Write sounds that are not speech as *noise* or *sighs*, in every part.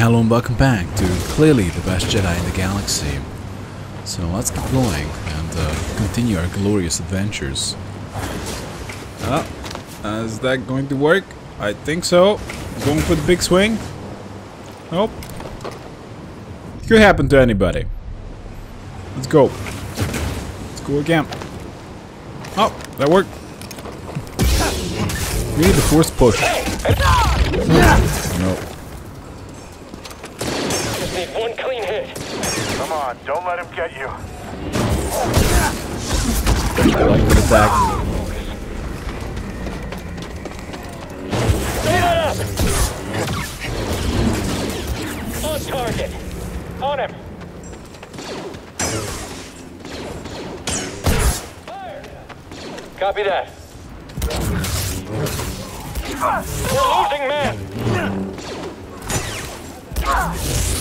Hello and welcome back to clearly the best Jedi in the galaxy. So let's keep going and uh, continue our glorious adventures. Ah, is that going to work? I think so. Going for the big swing? Nope. Could happen to anybody. Let's go. Let's go again. Oh, that worked. We need the force push. No. Don't let him get you. Like the attack. On target. On him. Fire. Copy that. We're losing men.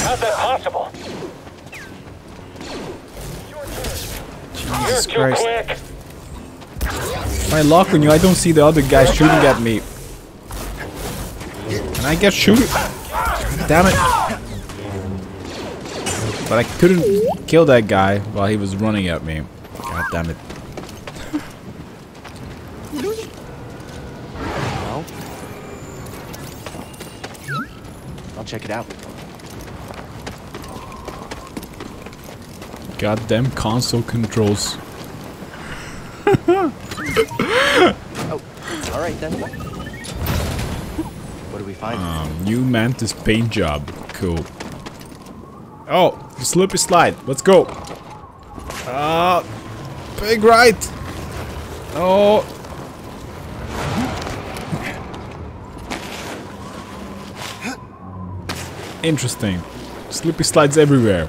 How's that possible? Jesus too Christ. quick. If I lock on you, I don't see the other guy shooting at me. Can I get shooting? Damn it. But I couldn't kill that guy while he was running at me. God damn it. I'll check it out. Goddamn console controls. *laughs* Oh, all right then. What do we find? Um, new Mantis paint job. Cool. Oh, the slippery slide. Let's go. Ah, big right. Oh. *laughs* Interesting. Slippery slides everywhere.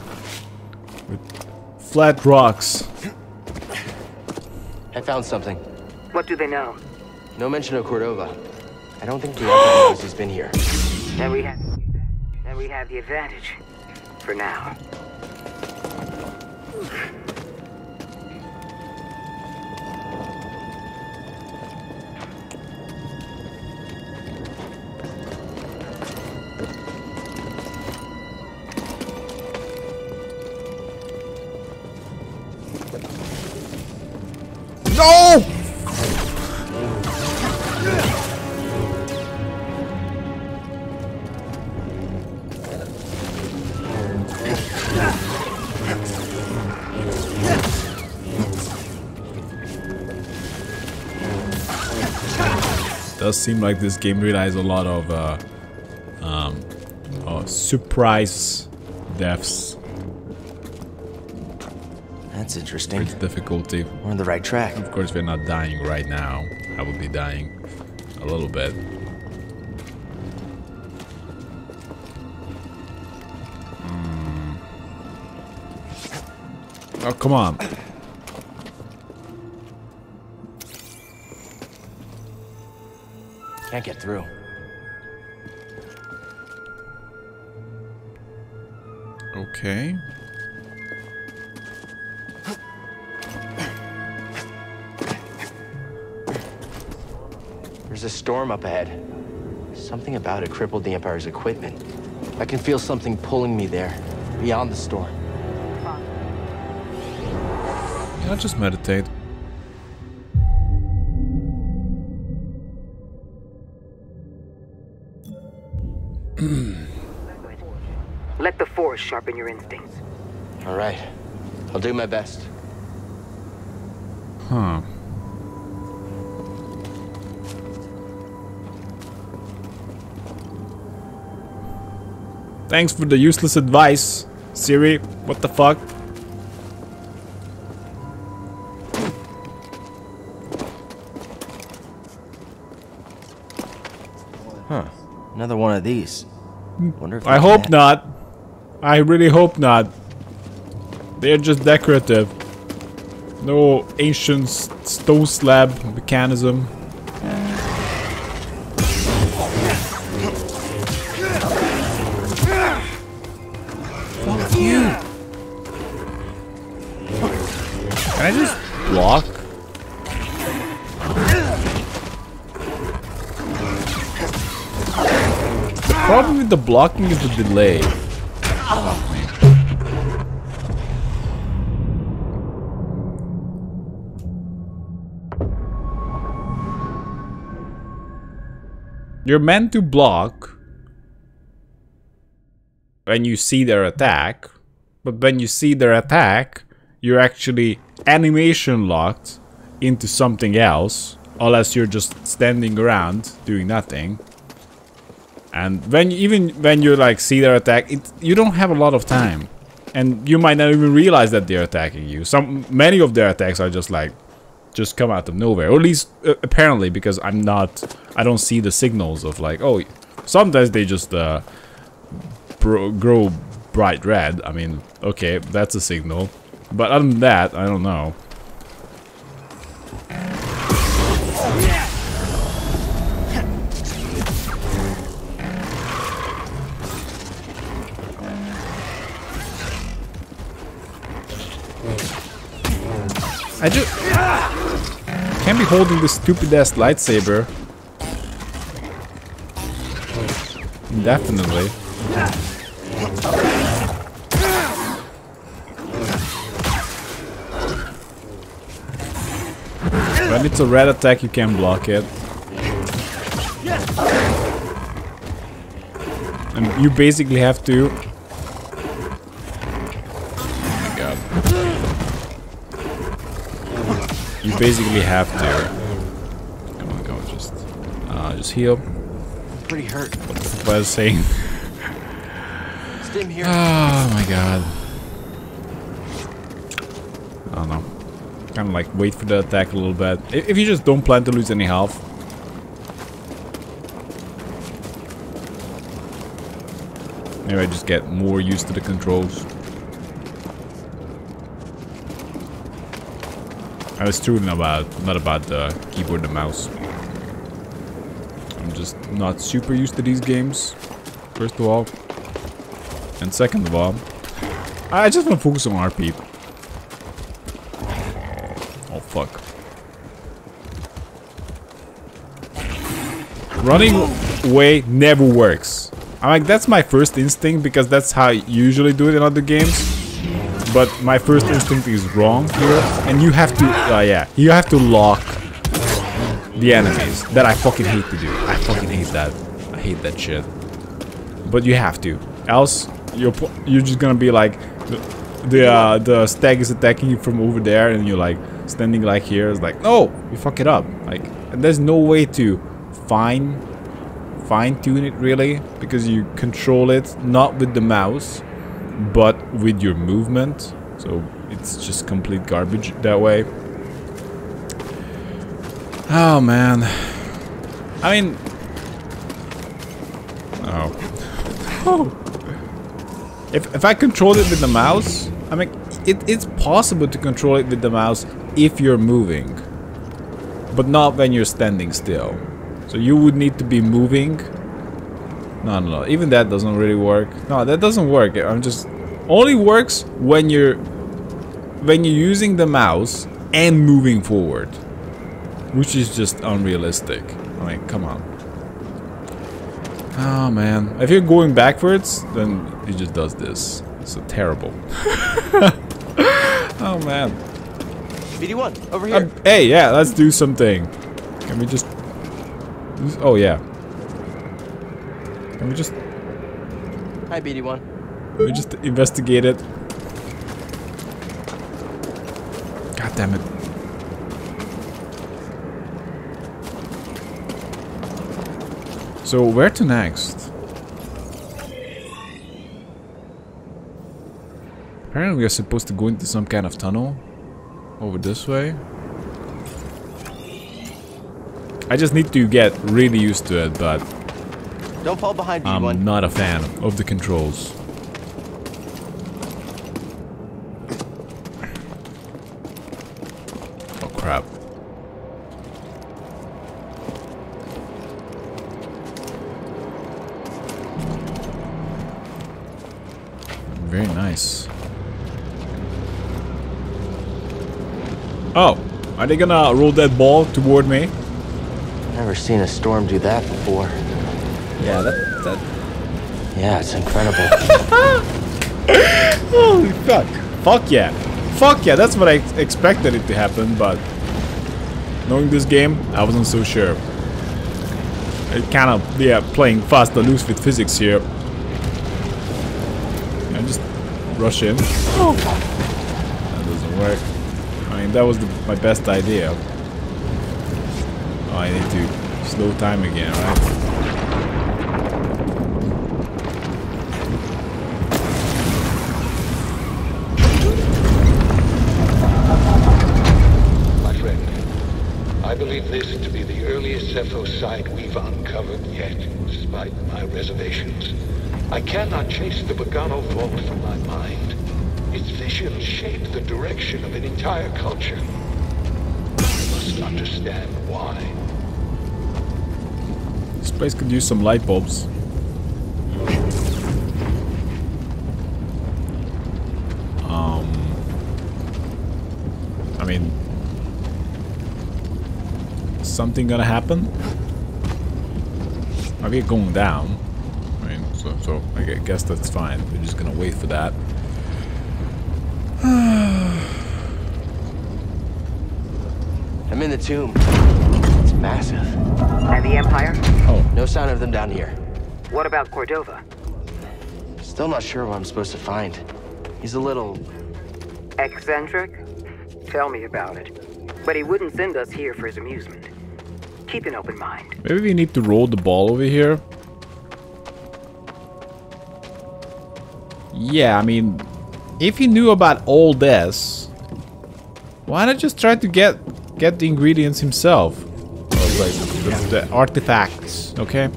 With flat rocks. I found something. What do they know? No mention of Cordova. I don't think the Emperor knows he's been here. Then we have then we have the advantage. For now. Does seem like this game relies a lot of uh, um, uh, surprise deaths. That's interesting. Great difficulty. We're on the right track. Of course, we're not dying right now. I will be dying a little bit. Hmm. Oh, come on. Can't get through. Okay. There's a storm up ahead. Something about it crippled the Empire's equipment. I can feel something pulling me there, beyond the storm. Yeah, just meditate. *clears throat* Let the force sharpen your instincts. All right. I'll do my best. Huh. Thanks for the useless advice, Cere. What the fuck? Huh. Another one of these. Wonder if I hope not. I really hope not. They're just decorative. No ancient stone slab mechanism. The blocking is the delay. You're meant to block when you see their attack, but when you see their attack, you're actually animation locked into something else, unless you're just standing around doing nothing. And when even when you like see their attack, it, you don't have a lot of time, and you might not even realize that they're attacking you. Some many of their attacks are just like just come out of nowhere, or at least uh, apparently because I'm not, I don't see the signals of like oh, sometimes they just uh, grow bright red. I mean, okay, that's a signal, but other than that, I don't know. I just can't be holding this stupid ass lightsaber Definitely. When it's a red attack, you can block it. And you basically have to. Basically have to. Come on, come on, just, uh, just heal. Pretty hurt. What I was saying. Stim here. Oh my god. I don't know. Kind of like wait for the attack a little bit. If you just don't plan to lose any health. Maybe I just get more used to the controls. I was truly not about not about the keyboard and mouse. I'm just not super used to these games. First of all. And second of all, I just want to focus on RP. Oh fuck. Running away never works. I'm like, that's my first instinct because that's how I usually do it in other games. But my first instinct is wrong here. And you have to, uh, yeah, you have to lock the enemies. That I fucking hate to do. I fucking hate that. I hate that shit. But you have to. Else, you're you're just gonna be like, the the, uh, the stag is attacking you from over there, and you're like standing like here. It's like, no, you fuck it up. Like, and there's no way to fine fine tune it really because you control it not with the mouse, but with your movement. So it's just complete garbage that way. Oh man. I mean. Oh. oh. *laughs* If, if I control it with the mouse, I mean, it, it's possible to control it with the mouse if you're moving, but not when you're standing still. So you would need to be moving. No, no, no. Even that doesn't really work. No, that doesn't work. I'm just only works when you're when you're using the mouse and moving forward, which is just unrealistic. I mean, come on. Oh man, if you're going backwards, then it just does this. So terrible. *laughs* oh man. BD1, over here. Um, hey, yeah, let's do something. Can we just? Oh yeah. Can we just? Hi, BD1. Can we just investigate it? God damn it. So where to next? Apparently we are supposed to go into some kind of tunnel over this way. I just need to get really used to it, but Don't fall behind BD1. I'm not a fan of the controls. Oh crap. Very nice. Oh, are they gonna roll that ball toward me? Never seen a storm do that before. Yeah, that that Yeah, it's incredible. *laughs* Holy fuck. Fuck yeah. Fuck yeah, that's what I expected it to happen, but knowing this game, I wasn't so sure. It kind of, yeah, playing fast and loose with physics here. I just rush in. Oh. That doesn't work. I mean, that was the, my best idea. Oh, I need to slow time again, right? Believe this to be the earliest Zeffo site we've uncovered yet, despite my reservations. I cannot chase the Bogano vault from my mind. Its visions shape the direction of an entire culture. I must understand why. This place could use some light bulbs. Um, I mean, something gonna happen? Are we going down? I mean, so, so I guess that's fine. We're just gonna wait for that. *sighs* I'm in the tomb. It's massive. And the Empire? Oh. No sign of them down here. What about Cordova? Still not sure what I'm supposed to find. He's a little. Eccentric? Tell me about it. But he wouldn't send us here for his amusement. Keep an open mind. Maybe we need to roll the ball over here. Yeah, I mean, if he knew about all this, why not just try to get get the ingredients himself? Or like the, the artifacts, okay?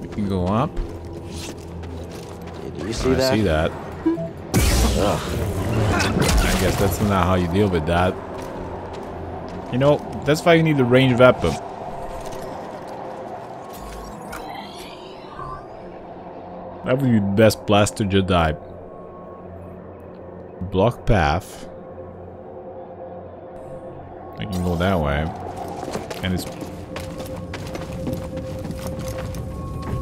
We can go up. Do you see I that? see that. I guess that's not how you deal with that. You know, that's why you need a ranged weapon. That would be the best blaster Jedi. Block path. I can go that way. And it's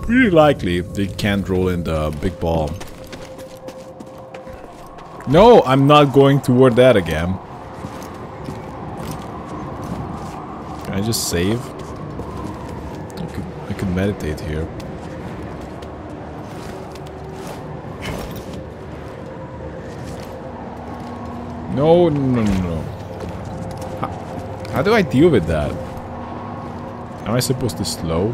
pretty likely they can't roll in the big ball. No, I'm not going toward that again. Can I just save? I could, I could meditate here. No, no, no, no. How, do I deal with that? Am I supposed to slow?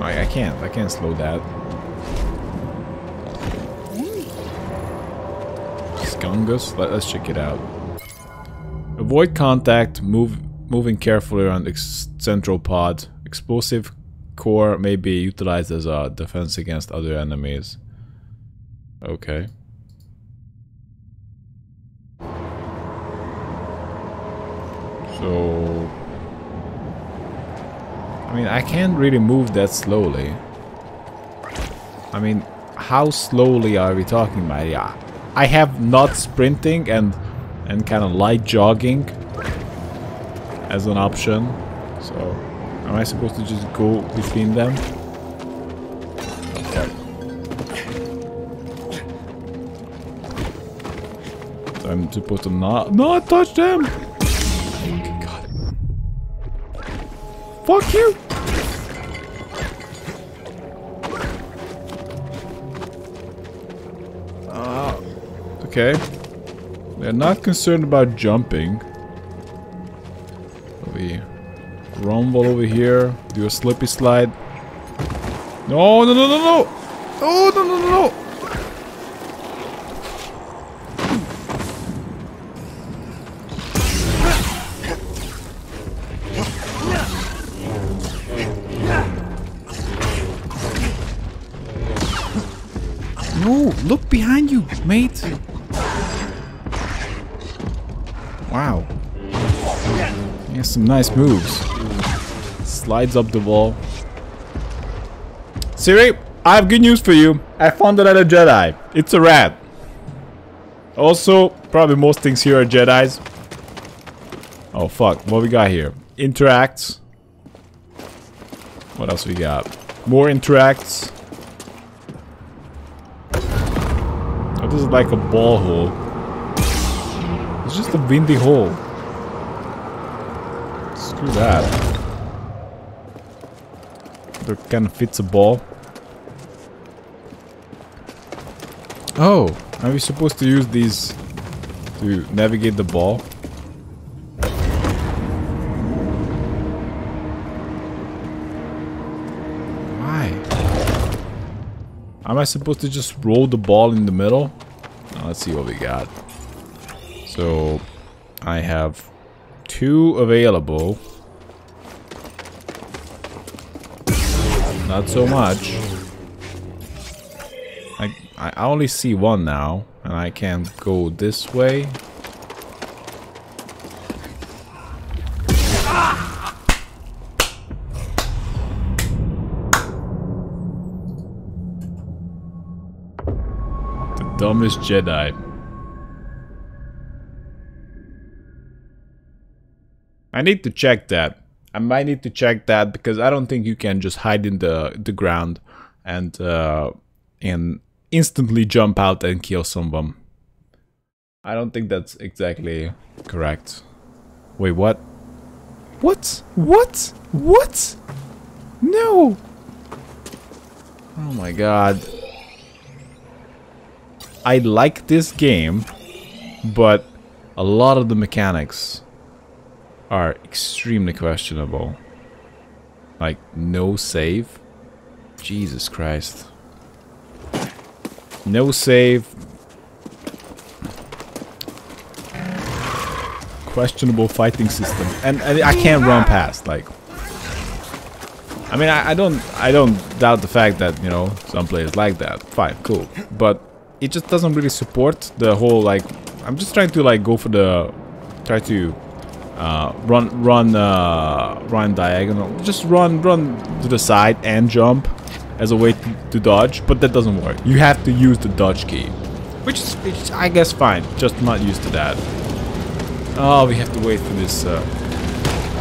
I, I can't. I can't slow that. Skungus? Let, us check it out. Avoid contact, move moving carefully around the central pod. Explosive core may be utilized as a defense against other enemies. Okay. So... I mean, I can't really move that slowly. I mean, how slowly are we talking about? Yeah, I have not sprinting and and kind of light jogging as an option. So, am I supposed to just go between them? So I'm supposed to not not touch them. God. Fuck you. Ah. Okay. They're not concerned about jumping. Rumble over here, do a slippy slide. No, no, no, no, no! Oh, no, no, no, no! No, look behind you, mate. Wow. He has some nice moves. Slides up the wall. Cere, I have good news for you. I found another Jedi. It's a rat. Also, probably most things here are Jedis. Oh fuck, what we got here? Interacts. What else we got? More interacts. Oh, this is like a ball hole. It's just a windy hole. Screw that. That kind of fits a ball. Oh, are we supposed to use these to navigate the ball? Why? Am I supposed to just roll the ball in the middle? Now, let's see what we got. So, I have two available. Not so much. I, I only see one now, and I can't go this way. The dumbest Jedi. I need to check that. I might need to check that because I don't think you can just hide in the the ground and uh, and instantly jump out and kill someone. I don't think that's exactly correct. Wait, what? What? What? What? No! Oh my god. I like this game, but a lot of the mechanics are extremely questionable. Like, no save? Jesus Christ. No save. Questionable fighting system. And, and I can't run past, like... I mean, I, I don't I don't doubt the fact that, you know, some players like that. Fine, cool. But it just doesn't really support the whole, like... I'm just trying to, like, go for the... Try to uh, run, run, uh, run diagonal. Just run, run to the side and jump as a way to, to, dodge, but that doesn't work. You have to use the dodge key, which is, which I guess, fine. Just not used to that. Oh, we have to wait for this uh,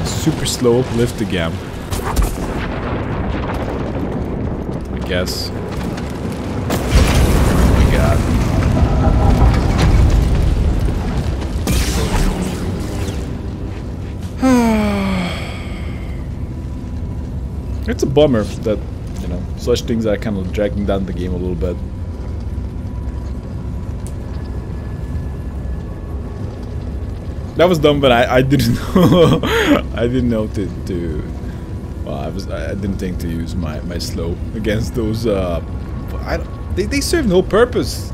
super slow lift again. I guess. It's a bummer that, you know, such things are kind of dragging down the game a little bit. That was dumb, but I, I didn't *laughs* know. I didn't know to, to well, I was I didn't think to use my, my slow against those. Uh, I they they serve no purpose.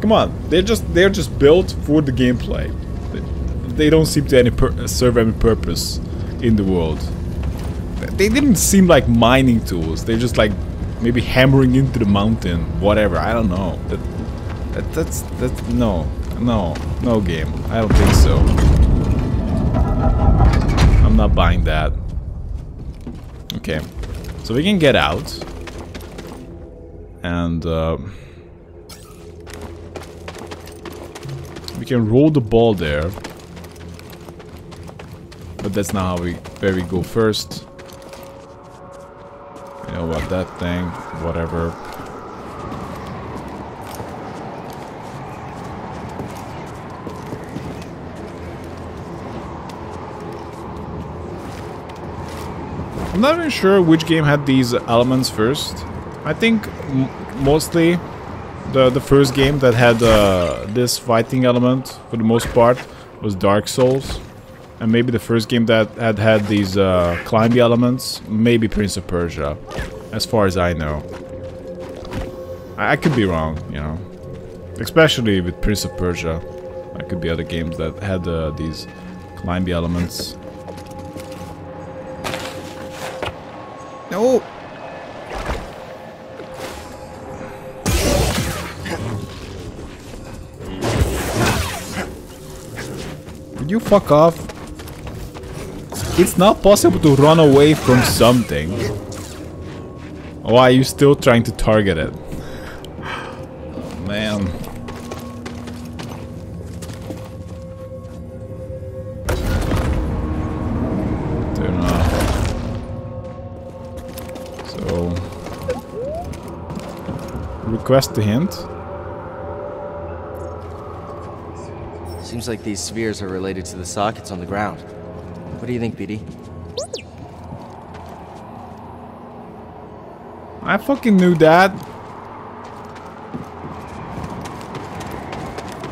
Come on, they're just they're just built for the gameplay. They, they don't seem to any serve any purpose in the world they didn't seem like mining tools. They're just like maybe hammering into the mountain, whatever. I don't know. That, that that's that's no, no, no game. I don't think so. I'm not buying that. Okay, so we can get out, and uh, we can roll the ball there. But that's not how we where we go first. Know what, that thing, whatever. I'm not even sure which game had these elements first. I think mostly the the first game that had uh, this fighting element for the most part was Dark Souls. And maybe the first game that had had these uh, climbing elements, maybe Prince of Persia, as far as I know. I, I could be wrong, you know. Especially with Prince of Persia. There could be other games that had uh, these climbing elements. No! Would you fuck off? It's not possible to run away from something. Why are you still trying to target it? Oh, man. So request the hint. Seems like these spheres are related to the sockets on the ground. What do you think, BD? I fucking knew that.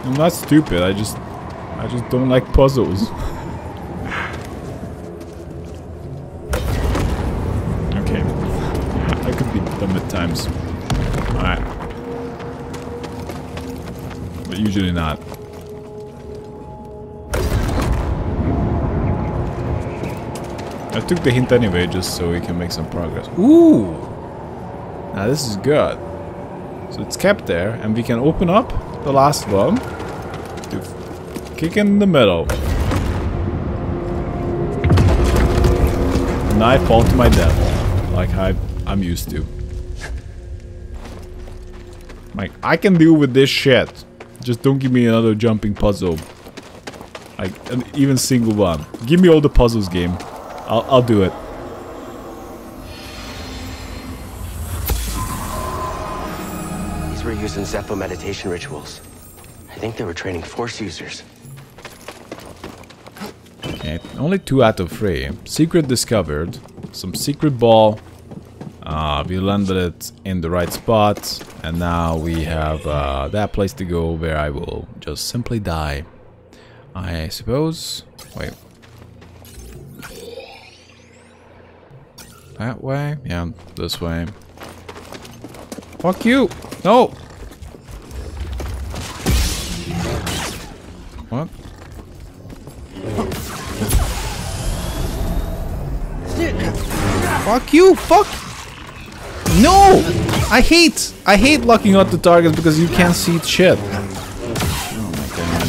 I'm not stupid. I just I just don't like puzzles. *laughs* okay. I could be dumb at times. Alright. But usually not. I took the hint anyway just so we can make some progress. Ooh! Now this is good. So it's kept there and we can open up the last one to kick in the middle. And I fall to my death like I, I'm used to. Like, I can deal with this shit. Just don't give me another jumping puzzle. Like, an even single one. Give me all the puzzles, game. I'll, I'll do it. These were used in Zeffo meditation rituals. I think they were training Force users. Okay, only two out of three. Secret discovered. Some secret ball. Uh, we landed it in the right spot. And now we have uh, that place to go where I will just simply die. I suppose... Wait. That way? Yeah, this way. Fuck you! No! What? Fuck you! Fuck! No! I hate, I hate locking out the targets because you can't see shit. Oh my god.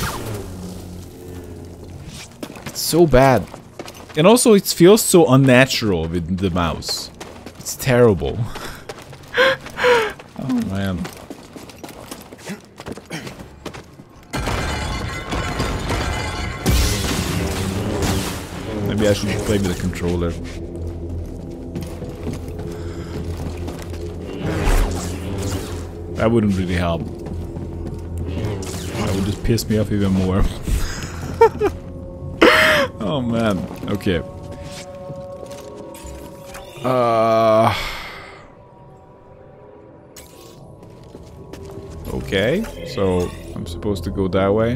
It's so bad. And also it feels so unnatural with the mouse. It's terrible. *laughs* oh man. Maybe I should play with the controller. That wouldn't really help. That would just piss me off even more. *laughs* oh man. Okay. Uh. Okay. So I'm supposed to go that way.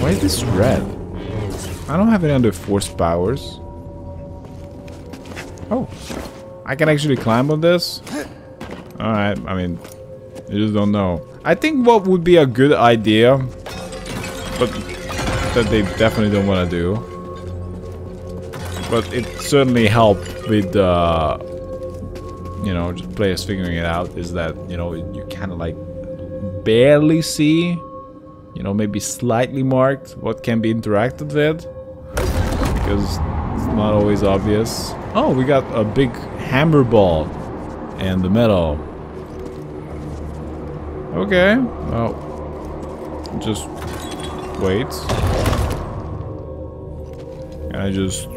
Why is this red? I don't have any other force powers. Oh. I can actually climb on this? Alright, I mean, you just don't know. I think what would be a good idea, but that they definitely don't want to do. But it certainly helped with, uh, you know, just players figuring it out, is that, you know, you kind of like barely see, you know, maybe slightly marked what can be interacted with. Because it's not always obvious. Oh, we got a big hammer ball and the middle. Okay, well, just wait. Can I just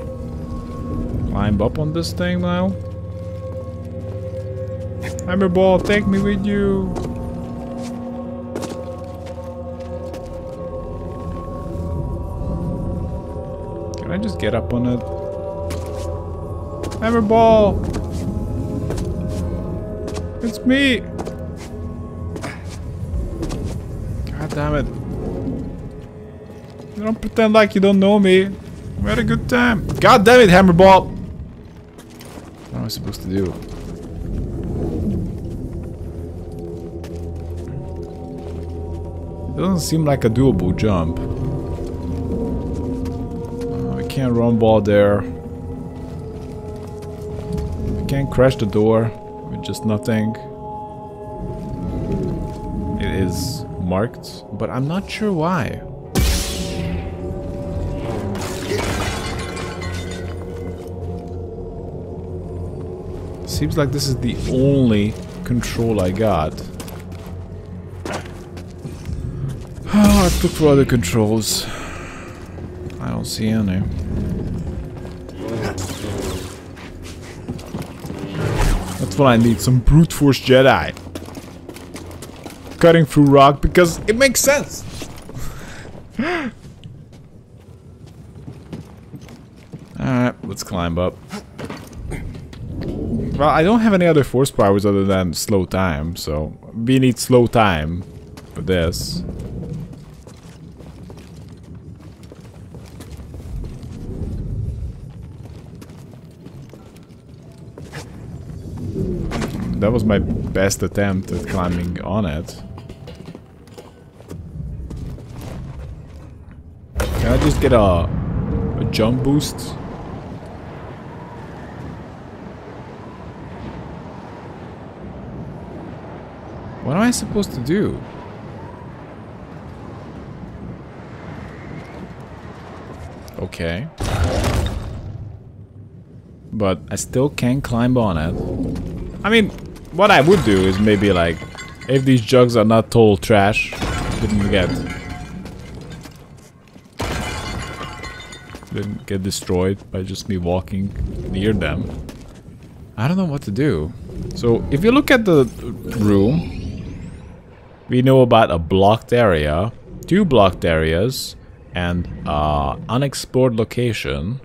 climb up on this thing now? Hammerball, take me with you. Can I just get up on it? Hammerball! It's me! Damn it. Don't pretend like you don't know me. We had a good time. God damn it, Hammerball! What am I supposed to do? It doesn't seem like a doable jump. Uh, I can't run ball there. I can't crash the door with just nothing. Marked, but I'm not sure why. Seems like this is the only control I got. *sighs* Oh, I look for other controls. I don't don't see any. That's what I need, some brute force Jedi. Cutting through rock because it makes sense. *laughs* Alright, let's climb up. Well, I don't have any other force powers other than slow time, so we need slow time for this. That was my best attempt at climbing on it. Just get a, a jump boost? What am I supposed to do? Okay. But I still can't climb on it. I mean, what I would do is maybe like, if these jugs are not total trash, didn't get get destroyed by just me walking near them. I don't know what to do. So if you look at the room, we know about a blocked area, two blocked areas, and uh, unexplored location.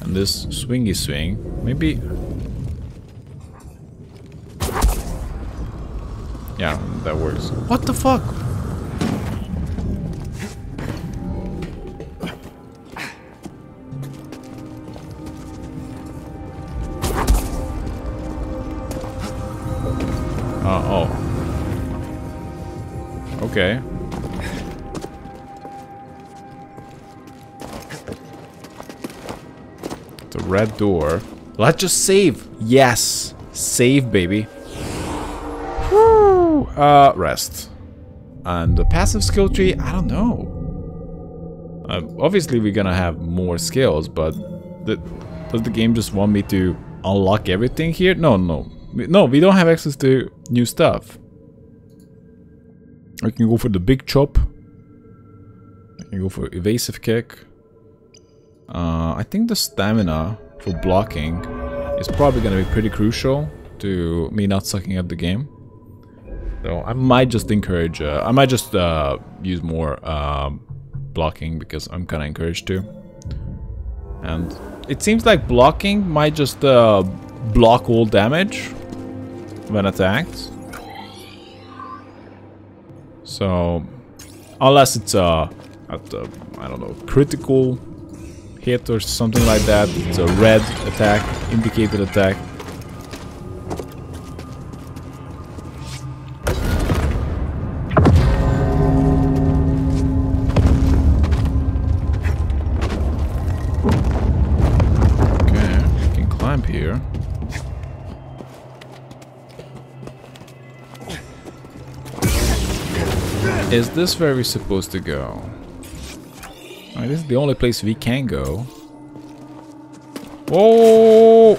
And this swingy swing, maybe Yeah, that works. What the fuck? Okay. A red door. Let's just save. Yes. Save, baby. Whew. Uh, rest. And the passive skill tree, I don't know. Uh, obviously, we're gonna have more skills, but the, does the game just want me to unlock everything here? No, no. No, we don't have access to new stuff. I can go for the big chop. I can go for evasive kick. Uh, I think the stamina for blocking is probably going to be pretty crucial to me not sucking at the game. So I might just encourage, uh, I might just uh, use more um, blocking because I'm kind of encouraged to. And it seems like blocking might just uh, block all damage when attacked. So, unless it's a, at a, I don't know, critical hit or something like that, it's a red attack, indicated attack. Okay, can climb here. Is this where we're supposed to go? Alright, this is the only place we can go. Oh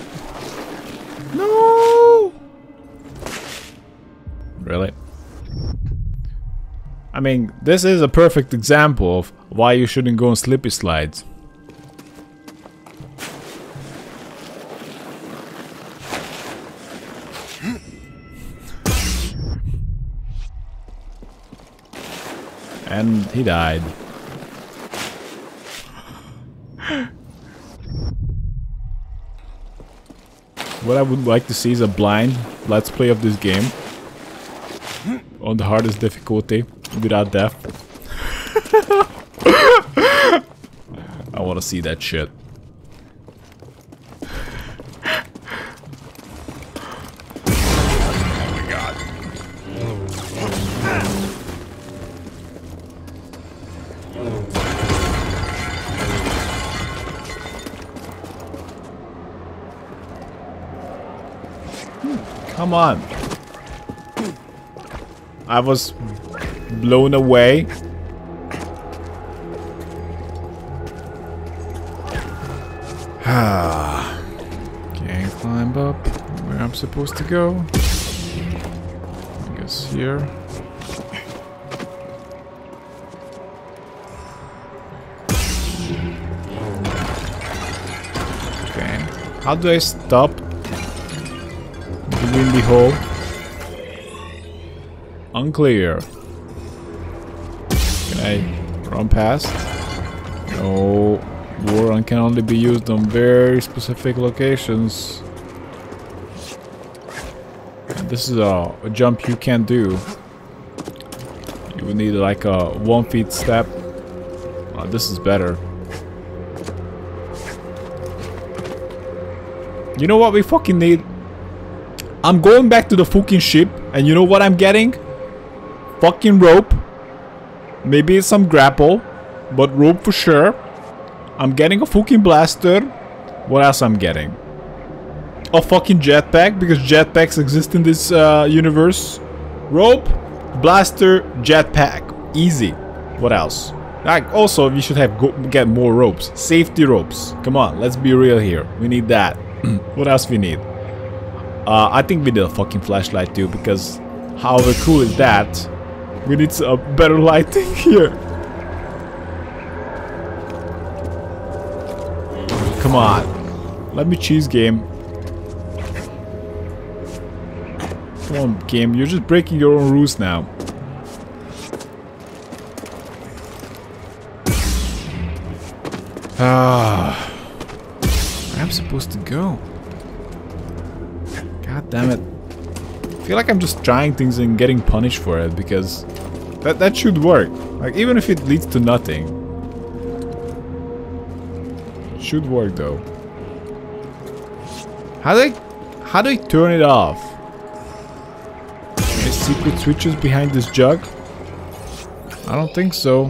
No! Really? I mean, this is a perfect example of why you shouldn't go on slippy slides. And he died. What I would like to see is a blind let's play of this game. On the hardest difficulty, without death. *laughs* I want to see that shit. Come on. I was blown away. *sighs* Can't climb up where I'm supposed to go. I guess here. How do I stop the windy hole? Unclear. Can I run past? No. Wall run can only be used on very specific locations. And this is a, a jump you can't do. You would need like a one feet step. This is better. You know what we fucking need? I'm going back to the fucking ship and you know what I'm getting? Fucking rope. Maybe it's some grapple. But rope for sure. I'm getting a fucking blaster. What else I'm getting? A fucking jetpack because jetpacks exist in this uh, universe. Rope, blaster, jetpack. Easy. What else? Like also we should have get more ropes. Safety ropes. Come on, let's be real here. We need that. *clears throat* what else we need? Uh, I think we need a fucking flashlight too because however cool is that? We need a better lighting *laughs* here. Come on. Let me cheese game. Come on, game. You're just breaking your own rules now. Ah. Am supposed to go? God damn it. I feel like I'm just trying things and getting punished for it because that that should work. Like even if it leads to nothing. Should work though. How do I how do I turn it off? Any secret switches behind this jug? I don't think so.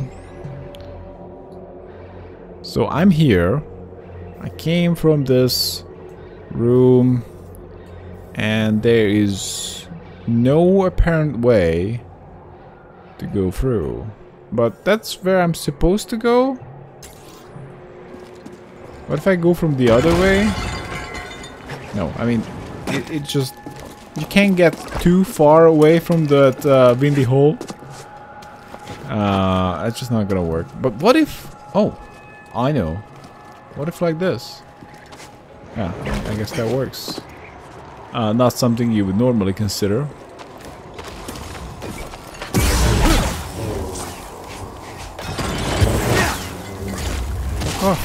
So I'm here. I came from this room and there is no apparent way to go through. But that's where I'm supposed to go? What if I go from the other way? No, I mean, it, it just... You can't get too far away from that uh, windy hole. Uh, that's just not gonna work. But what if... Oh, I know. What if like this? Yeah, I guess that works. Uh, not something you would normally consider. Oh.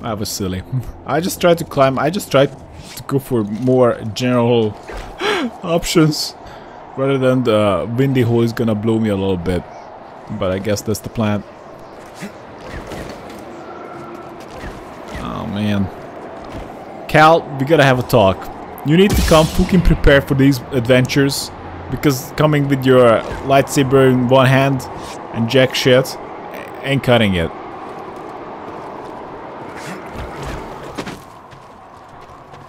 That was silly. *laughs* I just tried to climb. I just tried to go for more general *gasps* options rather than the windy hole is gonna blow me a little bit. But I guess that's the plan. Oh man. Cal, we gotta have a talk. You need to come fucking prepared for these adventures. Because coming with your lightsaber in one hand and jack shit ain't cutting it.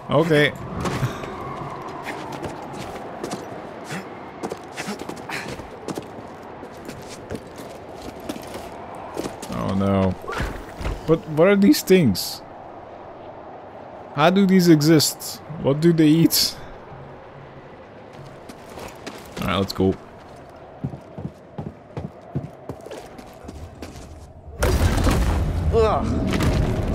Okay. oh no. But what are these things? How do these exist? What do they eat? Alright, let's go. Ugh.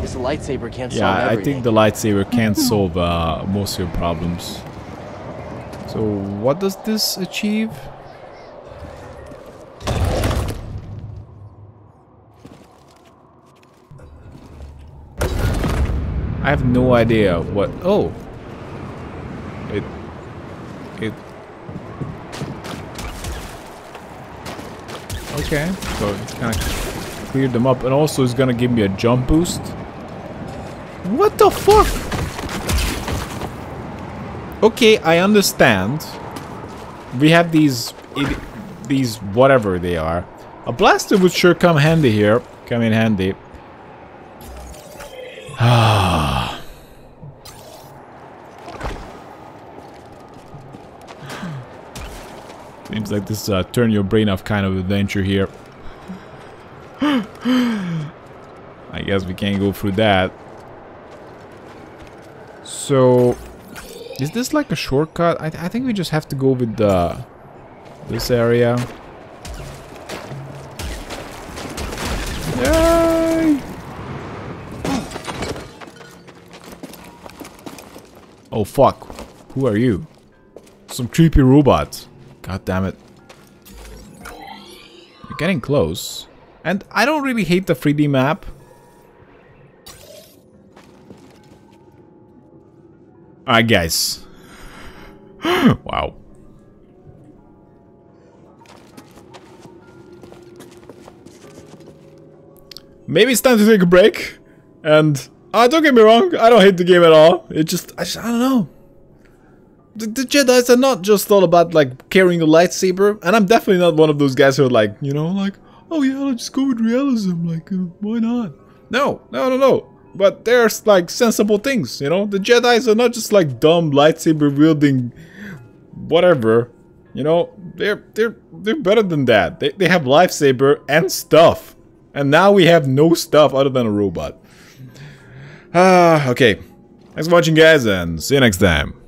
This lightsaber can't solve Yeah, I think the lightsaber can solve uh, most of your problems. So, what does this achieve? I have no idea what... Oh! It... It... Okay, so it's kind of cleared them up. And also it's gonna give me a jump boost. What the fuck? Okay, I understand. We have these... These whatever they are. A blaster would sure come handy here. Come in handy. Like this uh, turn your brain off kind of adventure here. *gasps* I guess we can't go through that. So, is this like a shortcut? I, th I think we just have to go with the this area. Yay! Oh fuck, who are you? Some creepy robot. God damn it. You're getting close. And I don't really hate the 3D map. Alright guys. *gasps* wow. Maybe it's time to take a break. And uh, don't get me wrong, I don't hate the game at all. It just, I, just, I don't know. The, the Jedi's are not just all about like carrying a lightsaber, and I'm definitely not one of those guys who are like, you know, like, oh yeah, let's just go with realism. Like, uh, why not? No, no, no, no. But there's like sensible things, you know. The Jedi's are not just like dumb lightsaber wielding, whatever. You know, they're they're they're better than that. They they have lightsaber and stuff. And now we have no stuff other than a robot. Ah, *sighs* okay. Thanks for watching, guys, and see you next time.